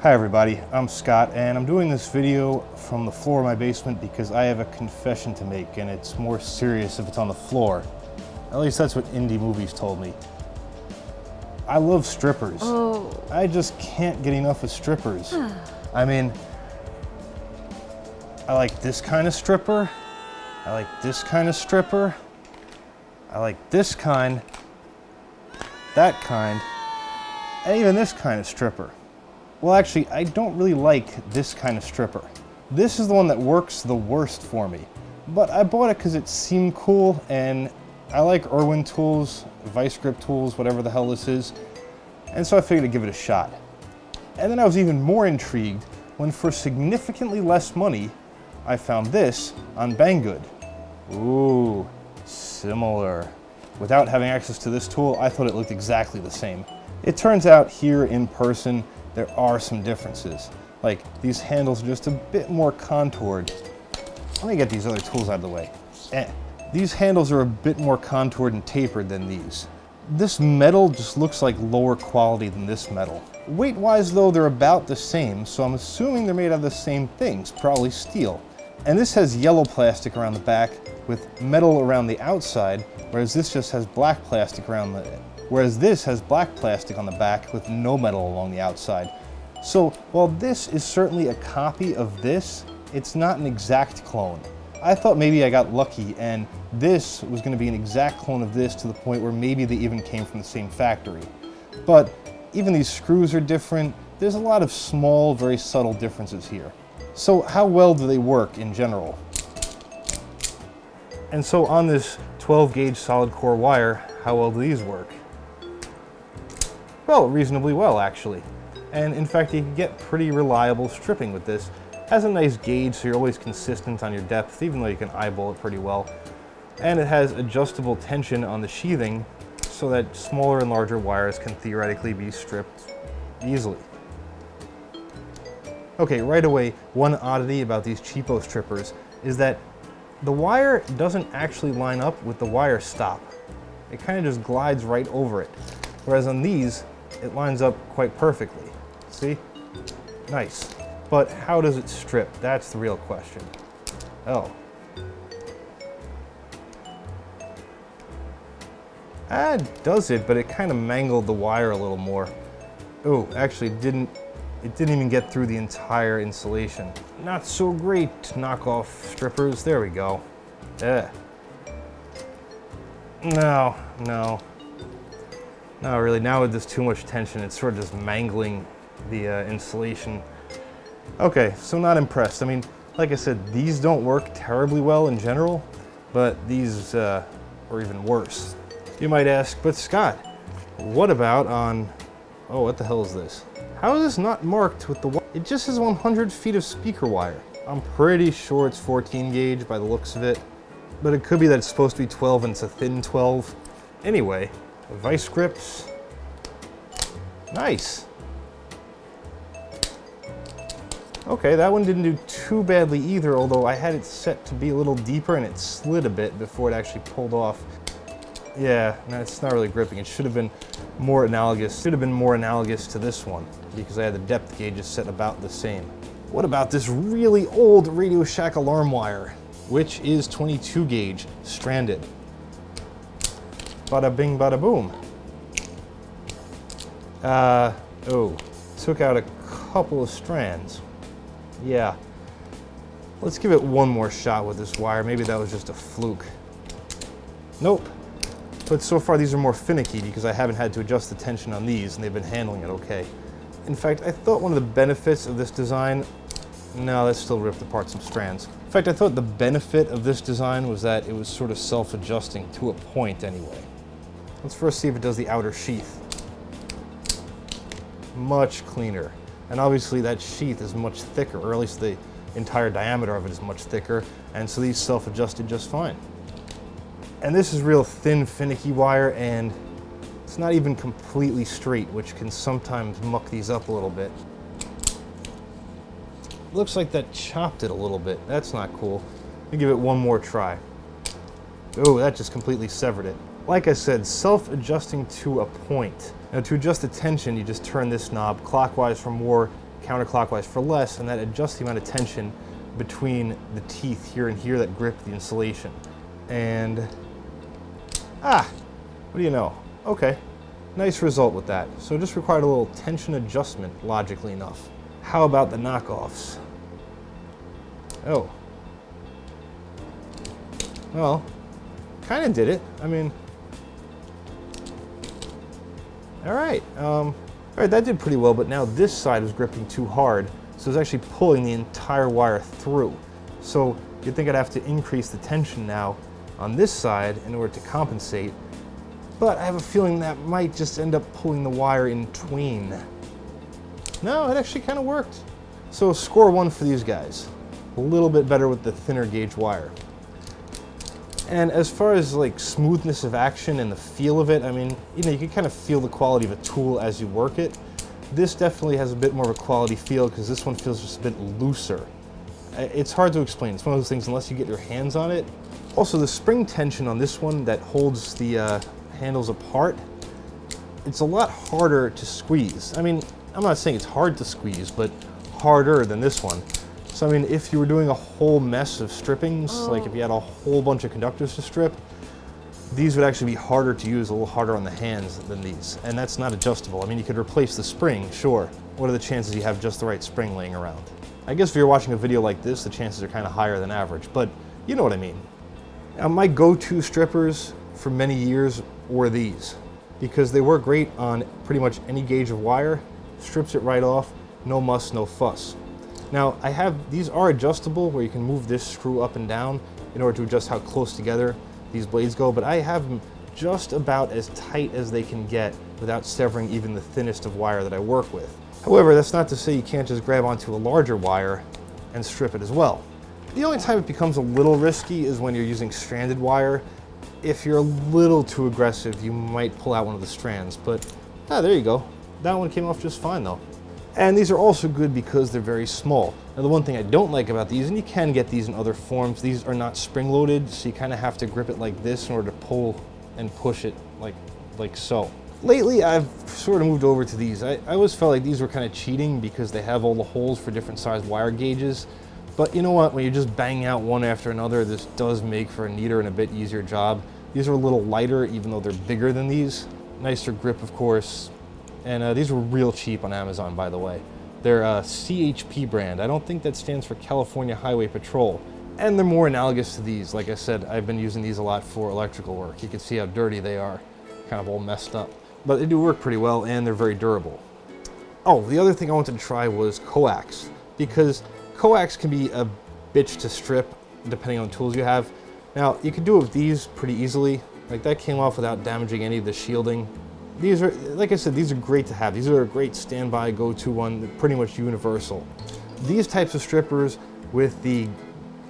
Hi everybody, I'm Scott and I'm doing this video from the floor of my basement because I have a confession to make and it's more serious if it's on the floor. At least that's what indie movies told me. I love strippers. Oh. I just can't get enough of strippers. I mean, I like this kind of stripper. I like this kind of stripper. I like this kind, that kind, and even this kind of stripper. Well, actually, I don't really like this kind of stripper. This is the one that works the worst for me. But I bought it because it seemed cool, and I like Irwin tools, Vise-Grip tools, whatever the hell this is. And so I figured I'd give it a shot. And then I was even more intrigued when for significantly less money, I found this on Banggood. Ooh, similar. Without having access to this tool, I thought it looked exactly the same. It turns out here in person, there are some differences. Like these handles are just a bit more contoured. Let me get these other tools out of the way. Eh. These handles are a bit more contoured and tapered than these. This metal just looks like lower quality than this metal. Weight-wise though, they're about the same, so I'm assuming they're made out of the same things, probably steel. And this has yellow plastic around the back with metal around the outside, whereas this just has black plastic around the whereas this has black plastic on the back with no metal along the outside. So while this is certainly a copy of this, it's not an exact clone. I thought maybe I got lucky and this was going to be an exact clone of this to the point where maybe they even came from the same factory. But even these screws are different. There's a lot of small, very subtle differences here. So how well do they work in general? And so on this 12 gauge solid core wire, how well do these work? Well, reasonably well actually. And in fact, you can get pretty reliable stripping with this. Has a nice gauge, so you're always consistent on your depth, even though you can eyeball it pretty well. And it has adjustable tension on the sheathing, so that smaller and larger wires can theoretically be stripped easily. Okay, right away, one oddity about these cheapo strippers is that the wire doesn't actually line up with the wire stop. It kind of just glides right over it. Whereas on these, it lines up quite perfectly. See? Nice. But how does it strip? That's the real question. Oh. Ah, it does it, but it kind of mangled the wire a little more. Oh, actually didn't, it didn't even get through the entire insulation. Not so great, knockoff strippers. There we go. Eh. No, no. No, really, now with this too much tension, it's sort of just mangling the uh, insulation. Okay, so not impressed. I mean, like I said, these don't work terribly well in general, but these uh, are even worse. You might ask, but Scott, what about on, oh, what the hell is this? How is this not marked with the, it just has 100 feet of speaker wire. I'm pretty sure it's 14 gauge by the looks of it, but it could be that it's supposed to be 12 and it's a thin 12. Anyway, Vise-Grips, nice. Okay, that one didn't do too badly either, although I had it set to be a little deeper and it slid a bit before it actually pulled off. Yeah, no, it's not really gripping. It should have been more analogous, should have been more analogous to this one because I had the depth gauges set about the same. What about this really old Radio Shack alarm wire, which is 22 gauge, stranded? Bada bing, bada boom. Uh, oh, took out a couple of strands. Yeah. Let's give it one more shot with this wire. Maybe that was just a fluke. Nope. But so far these are more finicky because I haven't had to adjust the tension on these and they've been handling it okay. In fact, I thought one of the benefits of this design, no, that still ripped apart some strands. In fact, I thought the benefit of this design was that it was sort of self-adjusting to a point anyway. Let's first see if it does the outer sheath. Much cleaner. And obviously that sheath is much thicker, or at least the entire diameter of it is much thicker, and so these self-adjusted just fine. And this is real thin, finicky wire, and it's not even completely straight, which can sometimes muck these up a little bit. Looks like that chopped it a little bit. That's not cool. Let me give it one more try. Oh, that just completely severed it. Like I said, self-adjusting to a point. Now to adjust the tension, you just turn this knob clockwise for more, counterclockwise for less, and that adjusts the amount of tension between the teeth here and here that grip the insulation. And, ah, what do you know? Okay, nice result with that. So just required a little tension adjustment, logically enough. How about the knockoffs? Oh. Well, kind of did it. I mean, all right. Um, all right, that did pretty well, but now this side was gripping too hard, so it's actually pulling the entire wire through. So you'd think I'd have to increase the tension now on this side in order to compensate, but I have a feeling that might just end up pulling the wire in tween. No, it actually kind of worked. So score one for these guys. A little bit better with the thinner gauge wire. And as far as like smoothness of action and the feel of it, I mean, you know, you can kind of feel the quality of a tool as you work it. This definitely has a bit more of a quality feel because this one feels just a bit looser. It's hard to explain. It's one of those things unless you get your hands on it. Also, the spring tension on this one that holds the uh, handles apart, it's a lot harder to squeeze. I mean, I'm not saying it's hard to squeeze, but harder than this one. So I mean, if you were doing a whole mess of strippings, oh. like if oh. you had a whole bunch of conductors to strip, these would actually be harder to use, a little harder on the hands than these. And that's not adjustable. I mean, you could replace the spring, sure. What are the chances you have just the right spring laying around? I guess if you're watching a video like this, the chances are kind of higher than average, but you know what I mean. Now, my go-to strippers for many years were these because they work great on pretty much any gauge of wire, strips it right off, no muss, no fuss. Now I have, these are adjustable where you can move this screw up and down in order to adjust how close together these blades go, but I have them just about as tight as they can get without severing even the thinnest of wire that I work with. However, that's not to say you can't just grab onto a larger wire and strip it as well. The only time it becomes a little risky is when you're using stranded wire. If you're a little too aggressive, you might pull out one of the strands, but ah, there you go. That one came off just fine though. And these are also good because they're very small. Now the one thing I don't like about these, and you can get these in other forms, these are not spring loaded, so you kind of have to grip it like this in order to pull and push it like, like so. Lately, I've sort of moved over to these. I, I always felt like these were kind of cheating because they have all the holes for different sized wire gauges. But you know what, when you're just bang out one after another, this does make for a neater and a bit easier job. These are a little lighter, even though they're bigger than these. Nicer grip, of course, and uh, these were real cheap on Amazon, by the way. They're a CHP brand. I don't think that stands for California Highway Patrol. And they're more analogous to these. Like I said, I've been using these a lot for electrical work. You can see how dirty they are, kind of all messed up. But they do work pretty well and they're very durable. Oh, the other thing I wanted to try was coax because coax can be a bitch to strip depending on the tools you have. Now, you can do it with these pretty easily. Like that came off without damaging any of the shielding these are, like I said, these are great to have. These are a great standby go-to one, pretty much universal. These types of strippers with the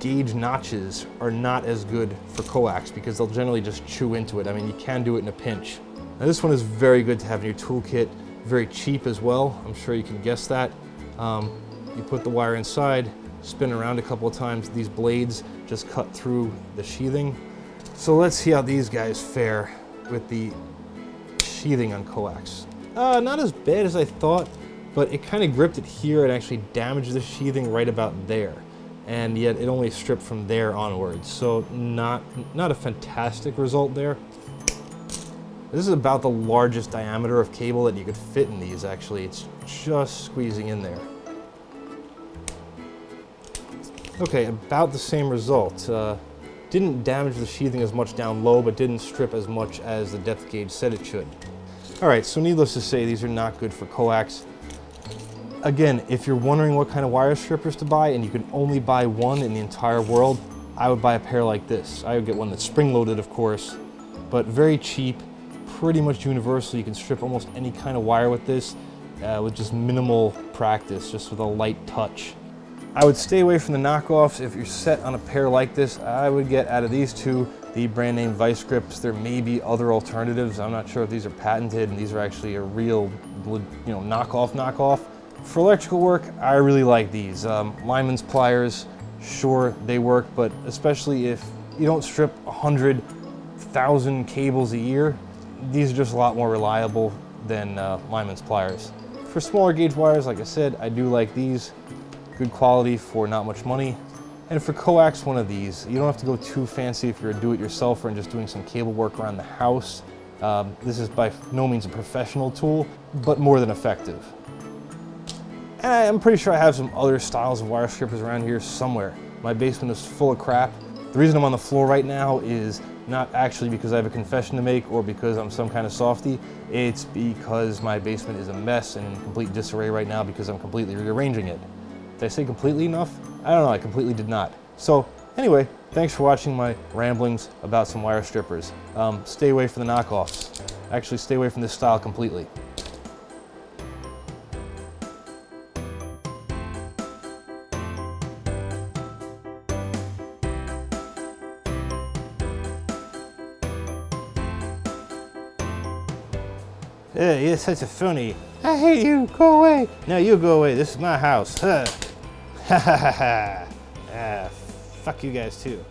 gauge notches are not as good for coax because they'll generally just chew into it. I mean, you can do it in a pinch. Now this one is very good to have in your toolkit, very cheap as well. I'm sure you can guess that. Um, you put the wire inside, spin around a couple of times. These blades just cut through the sheathing. So let's see how these guys fare with the sheathing on coax. Uh, not as bad as I thought, but it kind of gripped it here and actually damaged the sheathing right about there. And yet it only stripped from there onwards. So not, not a fantastic result there. This is about the largest diameter of cable that you could fit in these actually. It's just squeezing in there. Okay, about the same result. Uh, didn't damage the sheathing as much down low, but didn't strip as much as the depth gauge said it should. All right, so needless to say, these are not good for coax. Again, if you're wondering what kind of wire strippers to buy and you can only buy one in the entire world, I would buy a pair like this. I would get one that's spring-loaded, of course, but very cheap, pretty much universal. You can strip almost any kind of wire with this uh, with just minimal practice, just with a light touch. I would stay away from the knockoffs. If you're set on a pair like this, I would get out of these two the brand name Vise-Grips. There may be other alternatives. I'm not sure if these are patented and these are actually a real, you know, knockoff knockoff. For electrical work, I really like these. Um, lineman's pliers, sure, they work, but especially if you don't strip 100,000 cables a year, these are just a lot more reliable than uh, lineman's pliers. For smaller gauge wires, like I said, I do like these. Good quality for not much money. And for coax, one of these. You don't have to go too fancy if you're a do-it-yourselfer and just doing some cable work around the house. Um, this is by no means a professional tool, but more than effective. And I'm pretty sure I have some other styles of wire strippers around here somewhere. My basement is full of crap. The reason I'm on the floor right now is not actually because I have a confession to make or because I'm some kind of softy. It's because my basement is a mess and in complete disarray right now because I'm completely rearranging it. Did I say completely enough? I don't know, I completely did not. So anyway, thanks for watching my ramblings about some wire strippers. Um, stay away from the knockoffs. Actually, stay away from this style completely. Yeah, you're such a funny. I hate you. Go away. No, you go away. This is my house. Ha ha ha ha. Fuck you guys too.